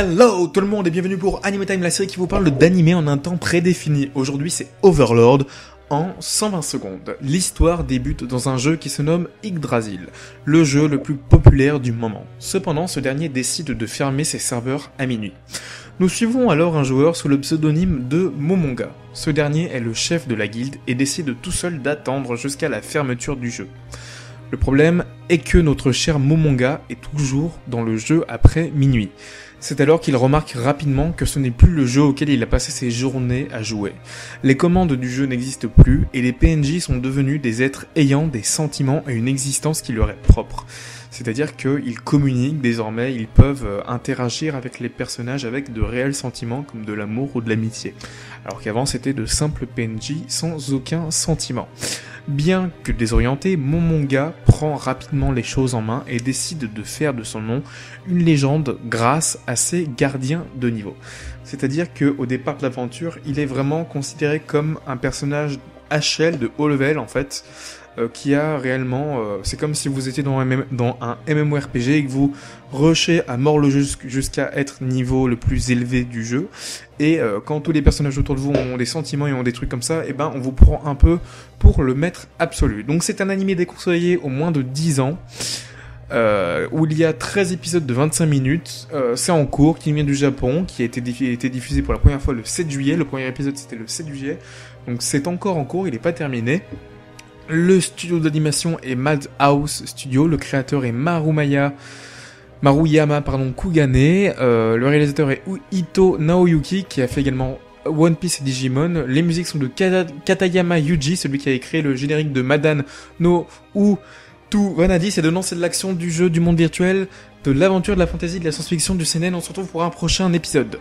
Hello tout le monde et bienvenue pour Anime Time, la série qui vous parle d'anime en un temps prédéfini. Aujourd'hui c'est Overlord en 120 secondes. L'histoire débute dans un jeu qui se nomme Yggdrasil, le jeu le plus populaire du moment. Cependant, ce dernier décide de fermer ses serveurs à minuit. Nous suivons alors un joueur sous le pseudonyme de Momonga. Ce dernier est le chef de la guilde et décide tout seul d'attendre jusqu'à la fermeture du jeu. Le problème est que notre cher Momonga est toujours dans le jeu après minuit. C'est alors qu'il remarque rapidement que ce n'est plus le jeu auquel il a passé ses journées à jouer. Les commandes du jeu n'existent plus et les PNJ sont devenus des êtres ayant des sentiments et une existence qui leur est propre. C'est-à-dire qu'ils communiquent désormais, ils peuvent euh, interagir avec les personnages avec de réels sentiments comme de l'amour ou de l'amitié. Alors qu'avant c'était de simples PNJ sans aucun sentiment. Bien que désorienté, Momonga prend rapidement les choses en main et décide de faire de son nom une légende grâce à ses gardiens de niveau. C'est-à-dire que au départ de l'aventure, il est vraiment considéré comme un personnage HL de haut level en fait, euh, qui a réellement, euh, c'est comme si vous étiez dans un, dans un MMORPG et que vous rushez à mort le jeu jusqu'à être niveau le plus élevé du jeu. Et euh, quand tous les personnages autour de vous ont des sentiments et ont des trucs comme ça, et eh ben on vous prend un peu pour le maître absolu. Donc c'est un animé déconseillé au moins de 10 ans. Euh, où il y a 13 épisodes de 25 minutes. Euh, c'est en cours, qui vient du Japon, qui a été, diffusé pour la première fois le 7 juillet. Le premier épisode c'était le 7 juillet. Donc c'est encore en cours, il n'est pas terminé. Le studio d'animation est Madhouse Studio, le créateur est Marumaya, Maruyama pardon, Kugane, euh, le réalisateur est Ito Naoyuki qui a fait également One Piece et Digimon. Les musiques sont de Katayama Yuji, celui qui a créé le générique de Madan no ou tout Vanadi, c'est de lancer de l'action, du jeu, du monde virtuel, de l'aventure, de la fantasy, de la science-fiction, du CNN. On se retrouve pour un prochain épisode.